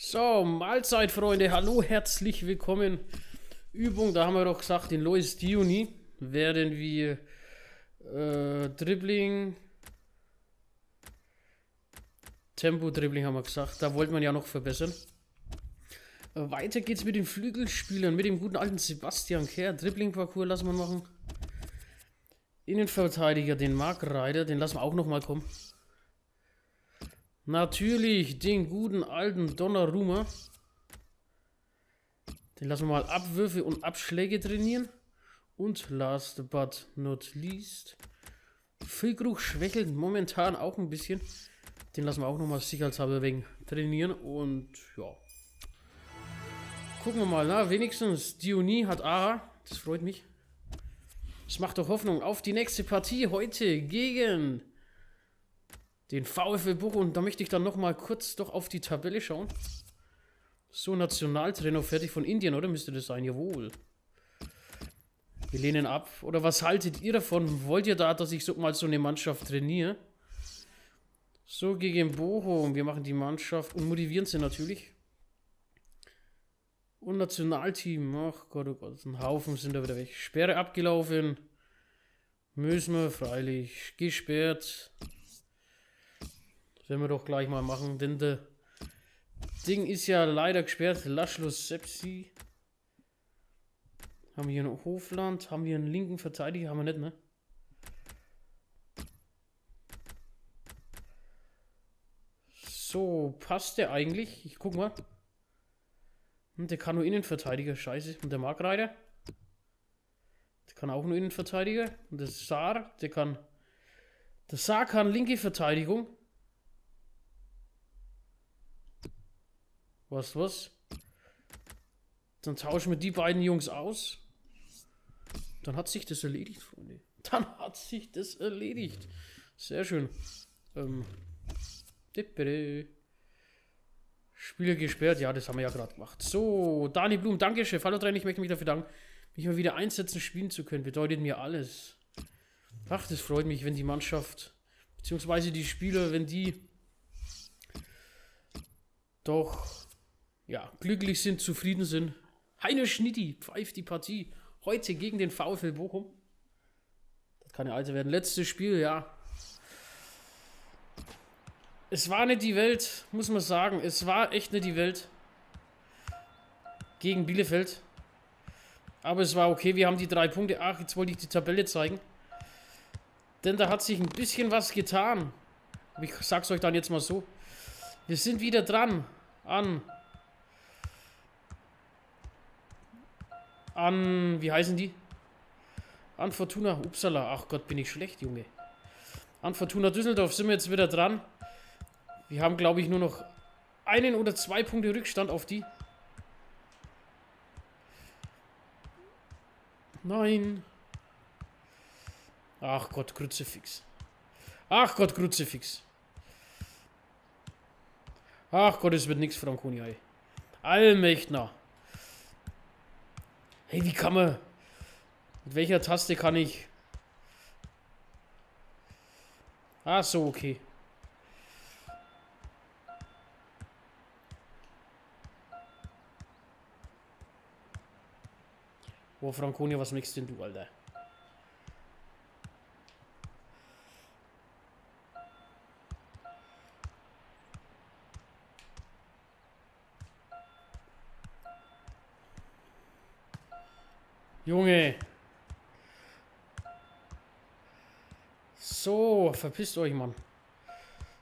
So, Mahlzeit, Freunde. Hallo, herzlich willkommen. Übung, da haben wir doch gesagt, in Lois Diony werden wir äh, Dribbling, Tempo-Dribbling haben wir gesagt. Da wollte man ja noch verbessern. Äh, weiter geht's mit den Flügelspielern, mit dem guten alten Sebastian Kerr. Dribbling-Parcours lassen wir machen. Innenverteidiger, den Mark Reiter, den lassen wir auch noch mal kommen. Natürlich den guten alten Donnarumma. Den lassen wir mal Abwürfe und Abschläge trainieren. Und last but not least, Füllkrug schwächelt momentan auch ein bisschen. Den lassen wir auch nochmal sicherheitshalber wegen trainieren. Und ja. Gucken wir mal, na, wenigstens Diony hat A. Das freut mich. Das macht doch Hoffnung auf die nächste Partie heute gegen den VfL Bochum. Da möchte ich dann nochmal kurz doch auf die Tabelle schauen. So, Nationaltrainer fertig von Indien, oder? Müsste das sein? Jawohl. Wir lehnen ab. Oder was haltet ihr davon? Wollt ihr da, dass ich so mal so eine Mannschaft trainiere? So, gegen Bochum. Wir machen die Mannschaft und motivieren sie natürlich. Und Nationalteam. Ach Gott, oh Gott. Ein Haufen sind da wieder weg. Sperre abgelaufen. Müssen wir freilich. Gesperrt. Werden wir doch gleich mal machen, denn der Ding ist ja leider gesperrt. Laschlos Sepsi. Haben wir hier ein Hofland? Haben wir einen linken Verteidiger? Haben wir nicht, ne? So, passt der eigentlich? Ich guck mal. Und der kann nur Innenverteidiger, scheiße. Und der Markreiter? Der kann auch nur Innenverteidiger. Und der Saar, der kann. Der Saar kann linke Verteidigung. Was, was? Dann tauschen wir die beiden Jungs aus. Dann hat sich das erledigt, Freunde. Dann hat sich das erledigt. Sehr schön. Ähm. Spieler gesperrt. Ja, das haben wir ja gerade gemacht. So, Dani Blum, danke, Chef. Hallo, Trainer, ich möchte mich dafür danken, mich mal wieder einsetzen, spielen zu können. Bedeutet mir alles. Ach, das freut mich, wenn die Mannschaft, beziehungsweise die Spieler, wenn die doch ja, glücklich sind, zufrieden sind. Heine Schnitti pfeift die Partie heute gegen den VfL Bochum. Das kann ja also werden. Letztes Spiel, ja. Es war nicht die Welt, muss man sagen. Es war echt nicht die Welt. Gegen Bielefeld. Aber es war okay. Wir haben die drei Punkte. Ach, jetzt wollte ich die Tabelle zeigen. Denn da hat sich ein bisschen was getan. Ich sag's euch dann jetzt mal so. Wir sind wieder dran an an, wie heißen die? An Fortuna Upsala. Ach Gott, bin ich schlecht, Junge. An Fortuna Düsseldorf sind wir jetzt wieder dran. Wir haben, glaube ich, nur noch einen oder zwei Punkte Rückstand auf die. Nein. Ach Gott, Kruzifix. Ach Gott, Kruzifix. Ach Gott, es wird nichts, Frankoni. Allmächtner. Hey, wie kann man... Mit welcher Taste kann ich... Ah, so, okay. Boah, Franconia, was machst denn du, Alter? Junge. So, verpisst euch, Mann.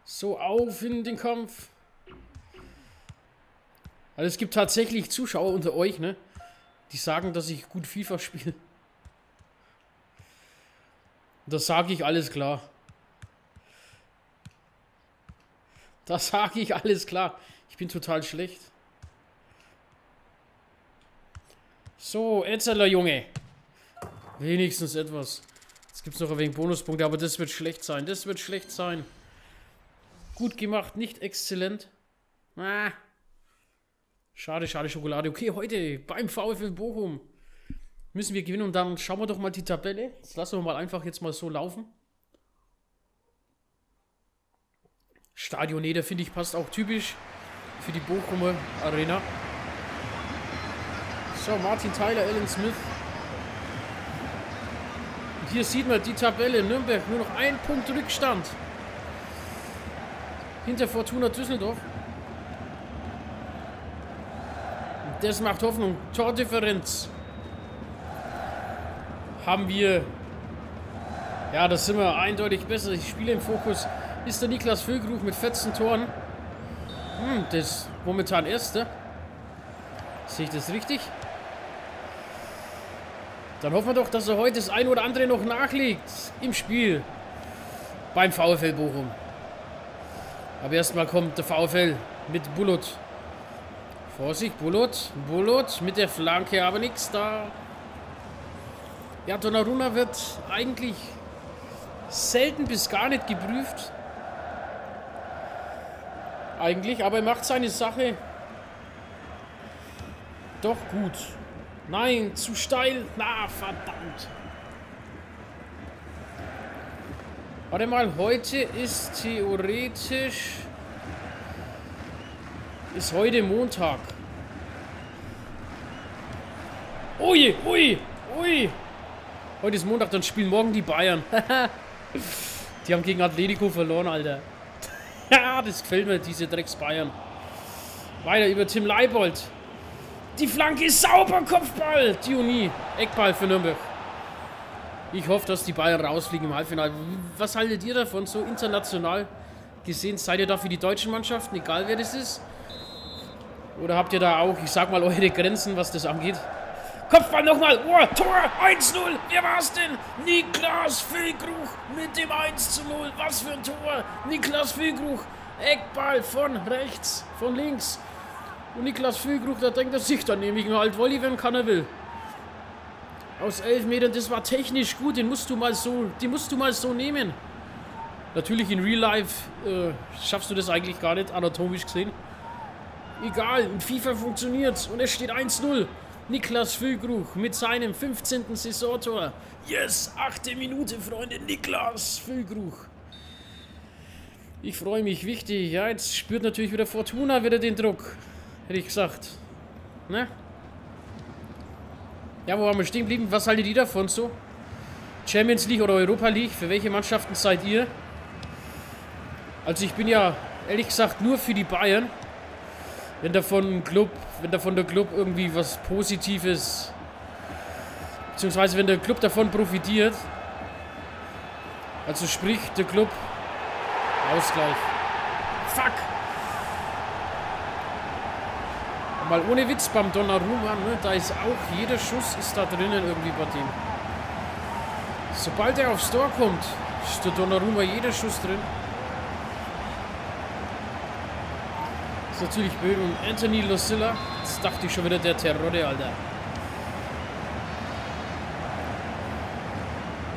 So, auf in den Kampf. Also es gibt tatsächlich Zuschauer unter euch, ne? Die sagen, dass ich gut FIFA spiele. Das sage ich alles klar. Das sage ich alles klar. Ich bin total schlecht. So, Etzeler Junge. Wenigstens etwas. Jetzt gibt es noch ein wenig Bonuspunkte, aber das wird schlecht sein. Das wird schlecht sein. Gut gemacht, nicht exzellent. Ah. Schade, schade Schokolade. Okay, heute beim VfL Bochum müssen wir gewinnen und dann schauen wir doch mal die Tabelle. Das lassen wir mal einfach jetzt mal so laufen. Stadion, nee, finde ich passt auch typisch für die Bochumer Arena. So, Martin Tyler, Alan Smith. Und hier sieht man die Tabelle. Nürnberg nur noch ein Punkt Rückstand. Hinter Fortuna Düsseldorf. Und das macht Hoffnung. Tordifferenz haben wir. Ja, das sind wir eindeutig besser. Ich spiele im Fokus. Ist der Niklas Füllkrug mit 14 Toren. Hm, das momentan Erste. Sehe ich das richtig? Dann hoffen wir doch, dass er heute das ein oder andere noch nachlegt im Spiel beim VfL Bochum. Aber erstmal kommt der VfL mit Bullot. Vorsicht, Bullot. Bullot mit der Flanke, aber nichts da. Ja, Donnarumma wird eigentlich selten bis gar nicht geprüft. Eigentlich, aber er macht seine Sache doch gut. Nein, zu steil. Na, verdammt. Warte mal, heute ist theoretisch... Ist heute Montag. Ui, ui, ui. Heute ist Montag, dann spielen morgen die Bayern. die haben gegen Atletico verloren, Alter. ja, das gefällt mir, diese Drecks Bayern. Weiter über Tim Leibold. Die Flanke ist sauber, Kopfball. Diony, Eckball für Nürnberg. Ich hoffe, dass die Bayern rausfliegen im Halbfinale. Was haltet ihr davon, so international gesehen? Seid ihr da für die deutschen Mannschaften, egal wer das ist? Oder habt ihr da auch, ich sag mal, eure Grenzen, was das angeht? Kopfball nochmal. Oh, Tor 1-0. Wer war's denn? Niklas Füllkrug mit dem 1-0. Was für ein Tor. Niklas Füllkrug. Eckball von rechts, von links. Und Niklas Füllkrug, da denkt er sich dann nämlich nur halt Volley, wenn keiner will. Aus 11 Metern, das war technisch gut. Den musst du mal so, den musst du mal so nehmen. Natürlich in Real Life äh, schaffst du das eigentlich gar nicht, anatomisch gesehen. Egal, in FIFA funktioniert's und es steht 1-0. Niklas Füllkrug mit seinem 15. Saisontor. Yes, achte Minute, Freunde. Niklas Füllkrug. Ich freue mich, wichtig. Ja, jetzt spürt natürlich wieder Fortuna wieder den Druck. Hätte ich gesagt. Ne? Ja, wo haben wir stehen geblieben? Was haltet ihr davon so? Champions League oder Europa League? Für welche Mannschaften seid ihr? Also ich bin ja ehrlich gesagt nur für die Bayern wenn davon Club, wenn davon der Club irgendwie was Positives, beziehungsweise wenn der Club davon profitiert, also sprich der Club Ausgleich. Fuck! Mal ohne Witz beim Donnarumma, ne, da ist auch jeder Schuss ist da drinnen irgendwie bei dem. Sobald er aufs Tor kommt, ist der Donnarumma jeder Schuss drin. ist natürlich blöd. Und Anthony Lucilla, das dachte ich schon wieder der Terrorde, Alter.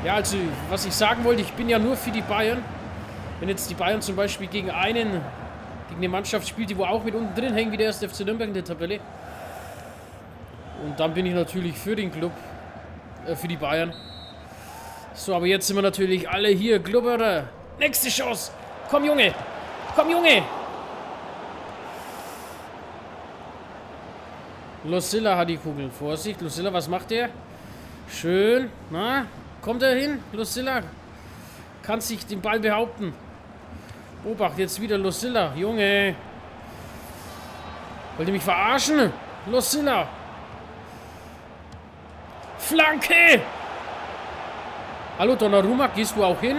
Ja, also, was ich sagen wollte, ich bin ja nur für die Bayern. Wenn jetzt die Bayern zum Beispiel gegen einen, gegen eine Mannschaft spielt, die wo auch mit unten drin hängen, wie der erste FC Nürnberg in der Tabelle. Und dann bin ich natürlich für den Club, äh, für die Bayern. So, aber jetzt sind wir natürlich alle hier. Glubberer. Nächste Chance. Komm, Junge. Komm, Junge. Lucilla hat die Kugel. Vorsicht, Lucilla, was macht der? Schön. Na, kommt er hin? Lucilla kann sich den Ball behaupten. Obacht, jetzt wieder Lucilla. Junge. Wollt ihr mich verarschen? Lucilla. Flanke! Hallo Donnarumma, gehst du auch hin?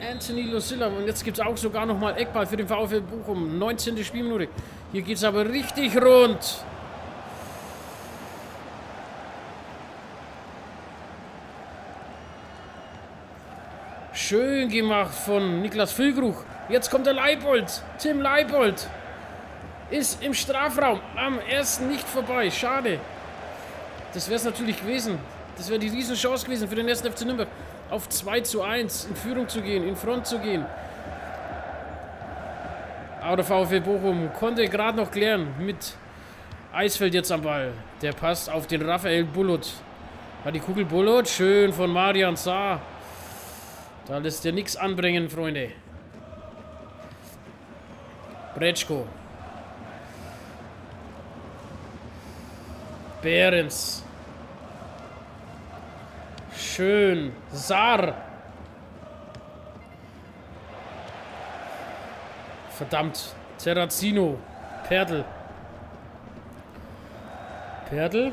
Anthony Lucilla. Und jetzt gibt es auch sogar nochmal Eckball für den VfL Bochum. 19. Spielminute. Hier geht es aber richtig rund. Schön gemacht von Niklas Füllkrug. Jetzt kommt der Leibold. Tim Leibold ist im Strafraum. Am ersten nicht vorbei. Schade. Das wäre es natürlich gewesen. Das wäre die Riesenchance gewesen für den ersten FC Nürnberg auf 2 zu 1 in Führung zu gehen, in Front zu gehen. Aber der VfL Bochum konnte gerade noch klären mit Eisfeld jetzt am Ball. Der passt auf den Raphael Bullut. Hat die Kugel Bullut. Schön von Marian Saar. Da lässt er nichts anbringen, Freunde. Bretschko. Behrens. Schön. Saar. Verdammt. Terrazino. Pertl. Pertl.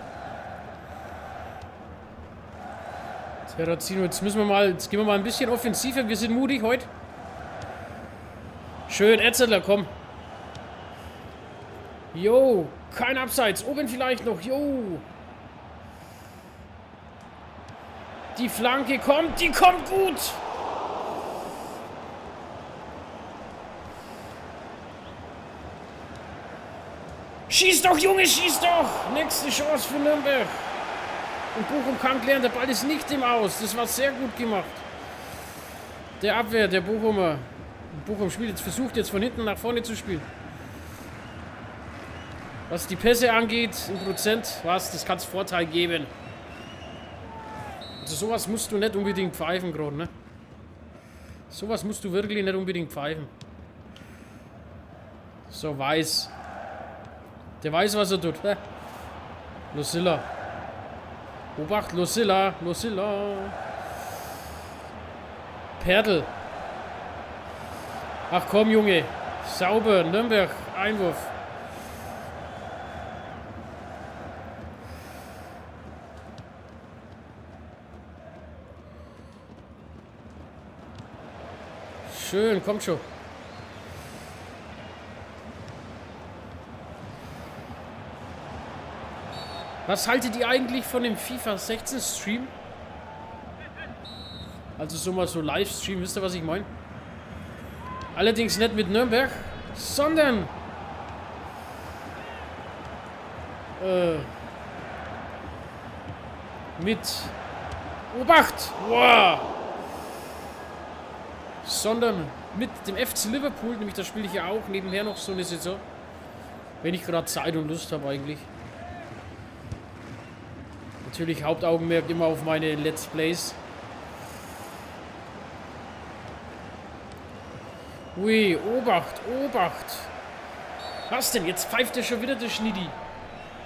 Terrazino, jetzt müssen wir mal, jetzt gehen wir mal ein bisschen offensiver. Wir sind mutig heute. Schön, Etzeler, komm. Jo, kein Abseits. Oben vielleicht noch. Jo. Die Flanke kommt, die kommt gut. Schieß doch, Junge, schieß doch. Nächste Chance für Nürnberg. Und Bochum kann klären, der Ball ist nicht im Aus. Das war sehr gut gemacht. Der Abwehr, der Bochumer. Bochum spielt jetzt, versucht jetzt von hinten nach vorne zu spielen. Was die Pässe angeht, im Prozent, was, das kann es Vorteil geben. Also sowas musst du nicht unbedingt pfeifen gerade, ne? Sowas musst du wirklich nicht unbedingt pfeifen. So, weiß. Der weiß, was er tut. Lucilla. Obacht, Lucilla. Lucilla. Perdel. Ach komm, Junge. Sauber. Nürnberg. Einwurf. Schön, kommt schon. Was haltet ihr eigentlich von dem FIFA 16 Stream? Also so mal so Livestream, wisst ihr, was ich meine? Allerdings nicht mit Nürnberg, sondern äh, mit Obacht! Wow! Sondern mit dem FC Liverpool, nämlich da spiele ich ja auch nebenher noch so eine Saison. Wenn ich gerade Zeit und Lust habe eigentlich. Natürlich Hauptaugenmerk immer auf meine Let's Plays. Ui, Obacht, Obacht. Was denn? Jetzt pfeift er schon wieder der Schnitti.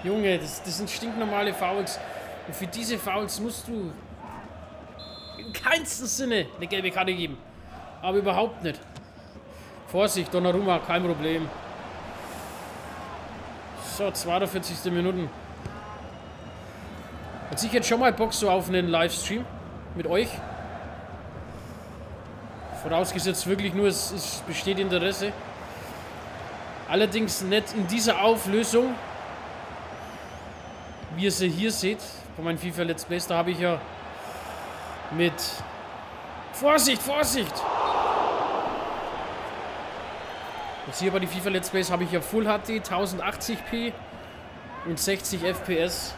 Junge, das, das sind stinknormale Fouls. Und für diese Fouls musst du in keinsten Sinne eine gelbe Karte geben. Aber überhaupt nicht. Vorsicht, Donnarumma, kein Problem. So, 42. Minuten. Hat sich jetzt schon mal Bock so auf einen Livestream mit euch? Vorausgesetzt wirklich nur, es, es besteht Interesse. Allerdings nicht in dieser Auflösung, wie ihr sie hier seht, von meinen FIFA Let's Plays. Da habe ich ja mit... Vorsicht, Vorsicht! Jetzt hier bei den FIFA Let's Plays habe ich ja Full HD, 1080p und 60 FPS.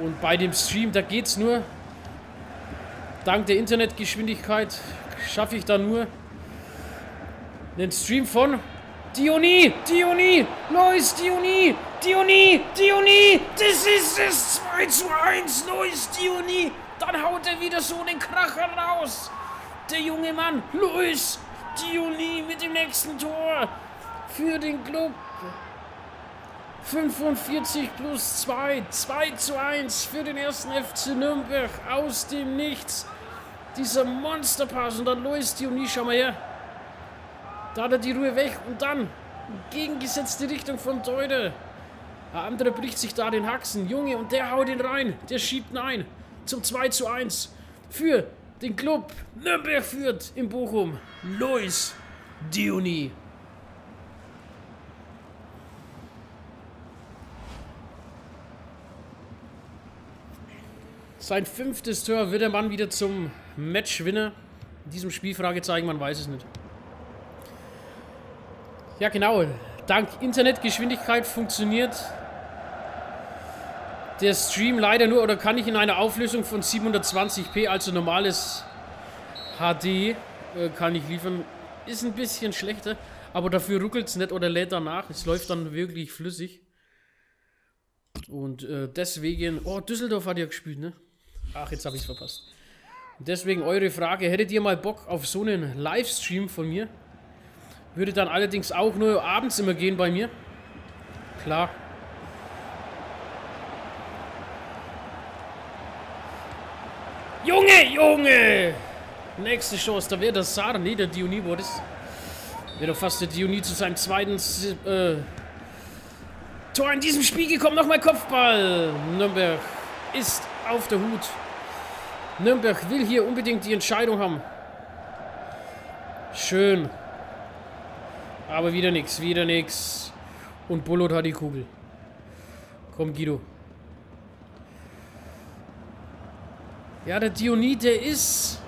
Und bei dem Stream, da geht es nur dank der Internetgeschwindigkeit schaffe ich da nur einen Stream von Diony, Diony, Lois, Diony, Diony, Diony, das ist es, 2 zu 1, Lois, Diony, dann haut er wieder so den Kracher raus. Der junge Mann, Lois, Diony mit dem nächsten Tor für den Club. 45 plus 2, 2 zu 1 für den ersten FC Nürnberg aus dem Nichts. Dieser Monsterpass und dann Luis Diony, schau mal her. Da hat er die Ruhe weg und dann gegengesetzte Richtung von Teude. Der andere bricht sich da den Haxen. Junge, und der haut ihn rein. Der schiebt ihn ein. Zum 2 zu 1. Für den Club. Nürnberg führt in Bochum. Luis Diony. Sein fünftes Tor wird der Mann wieder zum Matchwinner. In diesem Spiel, Fragezeichen, man weiß es nicht. Ja, genau. Dank Internetgeschwindigkeit funktioniert der Stream leider nur, oder kann ich in einer Auflösung von 720p, also normales HD, äh, kann ich liefern. Ist ein bisschen schlechter, aber dafür ruckelt es nicht oder lädt danach. Es läuft dann wirklich flüssig. Und äh, deswegen, oh, Düsseldorf hat ja gespielt, ne? Ach, jetzt habe ich es verpasst. deswegen eure Frage, hättet ihr mal Bock auf so einen Livestream von mir? Würde dann allerdings auch nur abends immer gehen bei mir. Klar. Junge, Junge! Nächste Chance, da wäre das Sar. Nee, der Diony wurde es. Wäre doch fast der Diony zu seinem zweiten äh, Tor in diesem Spiel gekommen. Nochmal Kopfball. Nürnberg ist auf der Hut. Nürnberg will hier unbedingt die Entscheidung haben. Schön. Aber wieder nichts, wieder nichts. Und Bullot hat die Kugel. Komm, Guido. Ja, der Diony, der ist...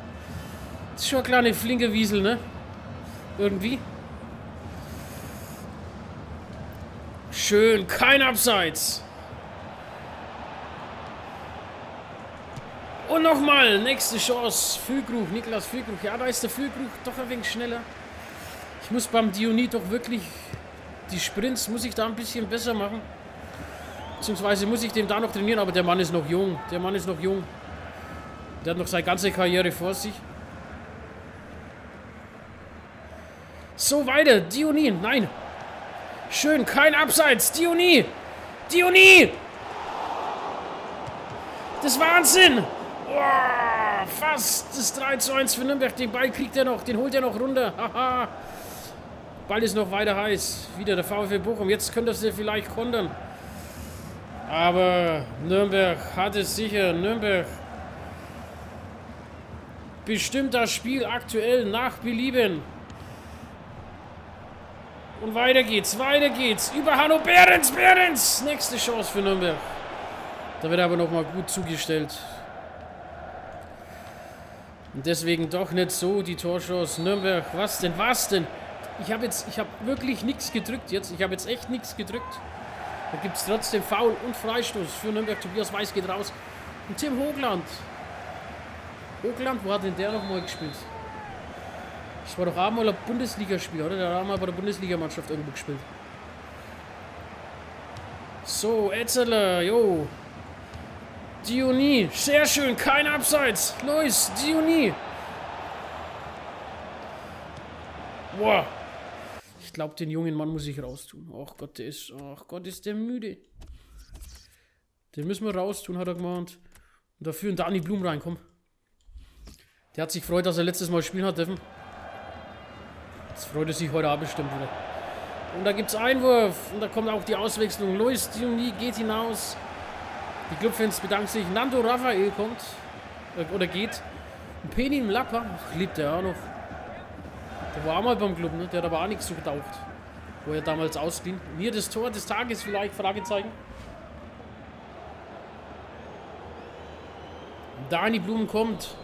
ist schon eine kleine flinke Wiesel, ne? Irgendwie. Schön, kein Abseits. Und nochmal, nächste Chance. Füllkrug, Niklas Füllkrug. Ja, da ist der Füllkrug doch ein wenig schneller. Ich muss beim Diony doch wirklich... Die Sprints muss ich da ein bisschen besser machen. Beziehungsweise muss ich den da noch trainieren, aber der Mann ist noch jung. Der Mann ist noch jung. Der hat noch seine ganze Karriere vor sich. So, weiter. Diony, nein. Schön, kein Abseits. Diony. Diony. Das Wahnsinn. Oh, fast das 3 zu 1 für Nürnberg. Den Ball kriegt er noch. Den holt er noch runter. Haha. Ball ist noch weiter heiß. Wieder der VfL Bochum. Jetzt könnte er vielleicht kontern. Aber Nürnberg hat es sicher. Nürnberg bestimmt das Spiel aktuell nach Belieben. Und weiter geht's, weiter geht's. Über Hanno Behrens, Behrens. Nächste Chance für Nürnberg. Da wird aber nochmal gut zugestellt. Und deswegen doch nicht so die Torchance. Nürnberg, was denn, was denn? Ich habe jetzt, ich habe wirklich nichts gedrückt jetzt. Ich habe jetzt echt nichts gedrückt. Da gibt es trotzdem Foul und Freistoß für Nürnberg. Tobias Weiß geht raus. Und Tim Hoogland. Hoogland, wo hat denn der nochmal gespielt? Das war doch auch mal ein Bundesligaspiel, oder? Der hat auch mal bei der Bundesligamannschaft irgendwo gespielt. So, Etzeler, jo. Diony, sehr schön, kein Abseits. Luis, Diony. Boah. Ich glaube, den jungen Mann muss ich raustun. Ach Gott, der ist, ach Gott, ist der müde. Den müssen wir raustun, hat er gemeint. Und dafür ein Dani Blum reinkommen. Der hat sich gefreut, dass er letztes Mal spielen hat dürfen. Das freut er sich heute Abend bestimmt wieder. Und da gibt es Einwurf. Und da kommt auch die Auswechslung. Luis Diony geht hinaus. Die Clubfans bedanken sich. Nando Raphael kommt. Äh, oder geht. Und Penin Lappa. Ach, liebt er auch noch. Der war auch mal beim Club, ne? Der hat aber auch nichts so getaucht. Wo er damals ausging. Hier das Tor des Tages vielleicht, Fragezeichen. Dani Blumen kommt.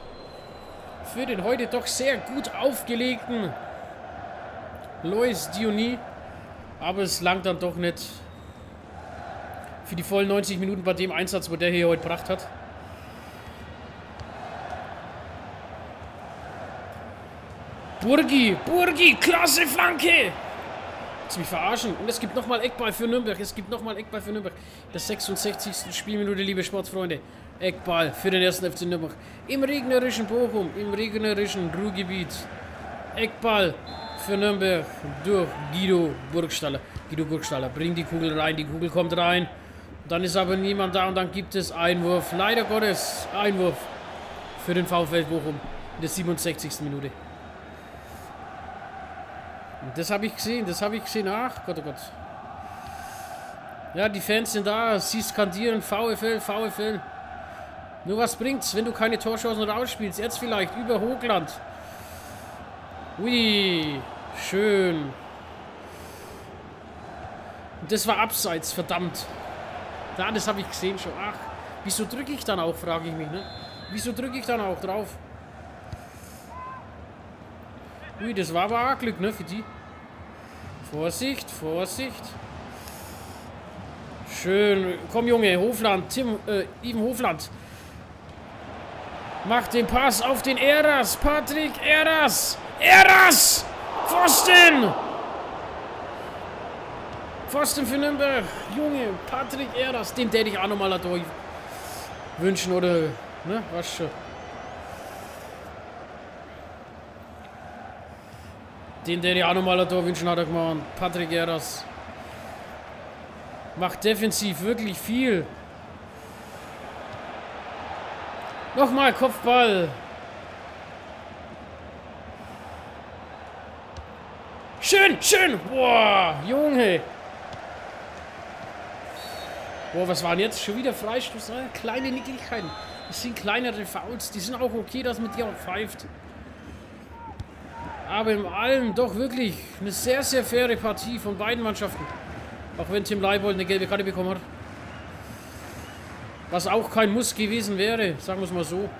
Für den heute doch sehr gut aufgelegten Lois Diony. Aber es langt dann doch nicht für die vollen 90 Minuten bei dem Einsatz, wo der hier heute gebracht hat. Burgi, Burgi, klasse Flanke! Willst mich verarschen? Und es gibt nochmal Eckball für Nürnberg. Es gibt nochmal Eckball für Nürnberg. Das 66. Spielminute, liebe Sportfreunde. Eckball für den ersten FC Nürnberg. Im regnerischen Bochum, im regnerischen Ruhrgebiet. Eckball für Nürnberg durch Guido Burgstaller. Guido Burgstaller bringt die Kugel rein, die Kugel kommt rein. Dann ist aber niemand da und dann gibt es Einwurf. Leider Gottes Einwurf für den VfL Bochum in der 67. Minute. Und das habe ich gesehen, das habe ich gesehen. Ach Gott, oh Gott. Ja, die Fans sind da, sie skandieren VfL, VfL. Nur was bringt's, wenn du keine Torchancen rausspielst? Jetzt vielleicht über Hochland. Ui. Schön. Und das war abseits, verdammt. Da, das habe ich gesehen schon. Ach, wieso drücke ich dann auch, frage ich mich, ne? Wieso drücke ich dann auch drauf? Ui, das war aber auch Glück, ne, für die. Vorsicht, Vorsicht. Schön. Komm, Junge, Hofland, Tim, äh, Ivan Hofland. Macht den Pass auf den Eras. Patrick Eras. Eras! Pfosten! Pfosten für Nürnberg. Junge, Patrick Eras. Den hätte ich auch nochmal durch wünschen oder, ne, was schon. Den, der ja nochmal ein wünschen hat er gemacht. Patrick Eras. Macht defensiv wirklich viel. Nochmal Kopfball. Schön, schön. Boah, Junge. Boah, was waren jetzt? Schon wieder Freistoß. Ah, kleine Nicklichkeiten. Das sind kleinere Fouls. Die sind auch okay, dass man die auch pfeift. Aber im allem doch wirklich eine sehr, sehr faire Partie von beiden Mannschaften. Auch wenn Tim Leibold eine gelbe Karte bekommen hat. Was auch kein Muss gewesen wäre, sagen wir es mal so.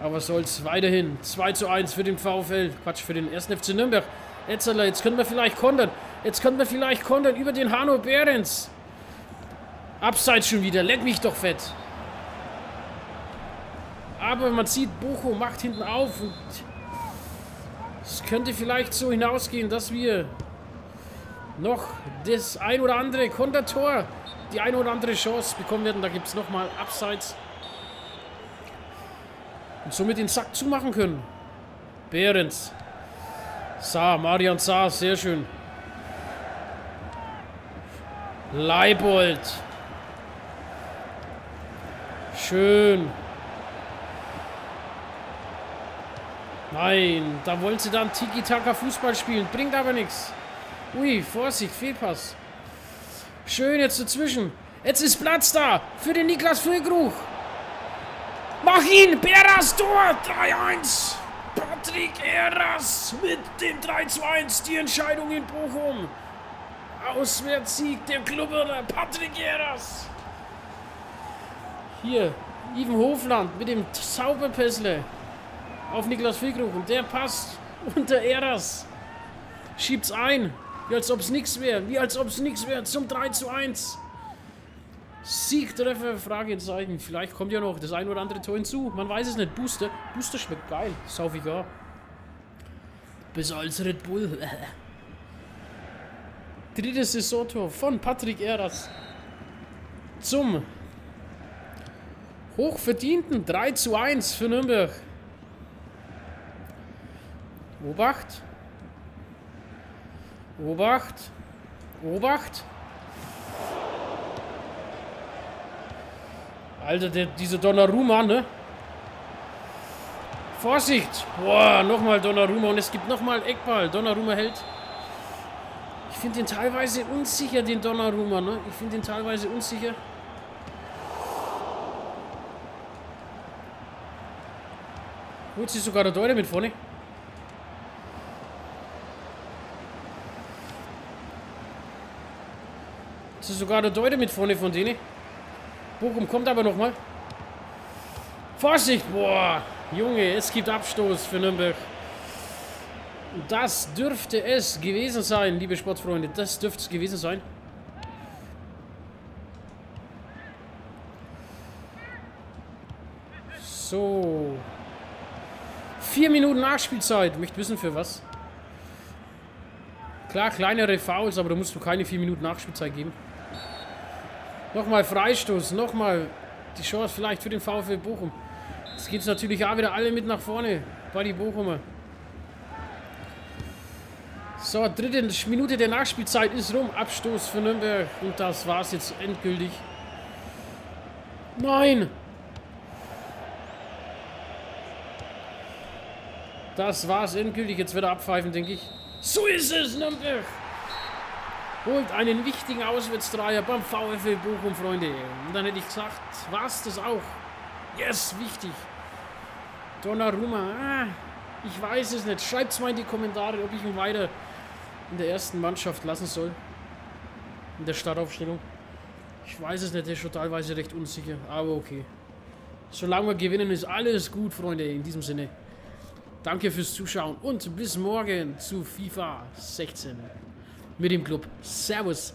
Aber soll's weiterhin. 2 zu 1 für den VfL. Quatsch, für den 1. FC Nürnberg. Etzerler, jetzt können wir vielleicht kontern. Jetzt können wir vielleicht kontern über den Hanno Behrens. Abseits schon wieder. Leck mich doch fett. Aber man sieht, Bochum macht hinten auf und es könnte vielleicht so hinausgehen, dass wir noch das ein oder andere Kontertor, die ein oder andere Chance bekommen werden. Da gibt es nochmal Abseits. Und somit den Sack zumachen können. Behrens. Saar, Marian Saar, sehr schön. Leibold. Schön. Nein, da wollen sie dann Tiki-Taka Fußball spielen. Bringt aber nichts. Ui, Vorsicht, Fehlpass. Schön jetzt dazwischen. Jetzt ist Platz da für den Niklas Füllgruch. Mach ihn! Beras Tor! 3-1! Patrick Eras mit dem 3-1. Die Entscheidung in Bochum. Auswärtssieg der Klubberer Patrick Eras. Hier, Ivan Hofland mit dem Zauberpässle auf Niklas Füllgruch. Und der passt unter Eras. Schiebt's ein. Wie als ob es nichts wäre. Wie als ob es nichts wäre. Zum 3 zu 1. Siegtreffer, Fragezeichen. Vielleicht kommt ja noch das ein oder andere Tor hinzu. Man weiß es nicht. Booster. Booster schmeckt geil. Sauf ich auch. Besser als Red Bull. Drittes Saisontor von Patrick Eras. Zum hochverdienten 3 zu 1 für Nürnberg. Obacht. Obacht. Obacht. Alter, der, diese Donnarumma, ne? Vorsicht! Boah, nochmal Donnarumma und es gibt nochmal Eckball. Donnarumma hält. Ich finde den teilweise unsicher, den Donnarumma, ne? Ich finde den teilweise unsicher. Holt sich sogar der Deuter mit vorne. Das ist sogar der Deuter mit vorne von denen. Bochum kommt aber nochmal. Vorsicht! Boah! Junge, es gibt Abstoß für Nürnberg. Das dürfte es gewesen sein, liebe Sportfreunde. Das dürfte es gewesen sein. So. Vier Minuten Nachspielzeit. Möchte wissen, für was. Klar, kleinere Fouls, aber da musst du keine vier Minuten Nachspielzeit geben. Nochmal Freistoß, nochmal die Chance vielleicht für den VfL Bochum. Jetzt geht es natürlich auch wieder alle mit nach vorne bei die Bochumer. So, dritte Minute der Nachspielzeit ist rum. Abstoß für Nürnberg. Und das war es jetzt endgültig. Nein! Das war es endgültig. Jetzt wird er abpfeifen, denke ich. So ist es, Nürnberg! holt einen wichtigen Auswärtsdreier beim VfL Bochum, Freunde. Und dann hätte ich gesagt, was das auch. Yes, wichtig. Donnarumma, ah, ich weiß es nicht. Schreibt es mal in die Kommentare, ob ich ihn weiter in der ersten Mannschaft lassen soll. In der Startaufstellung. Ich weiß es nicht, der ist schon teilweise recht unsicher, aber okay. Solange wir gewinnen, ist alles gut, Freunde. In diesem Sinne, danke fürs Zuschauen und bis morgen zu FIFA 16 mit dem Club. Servus.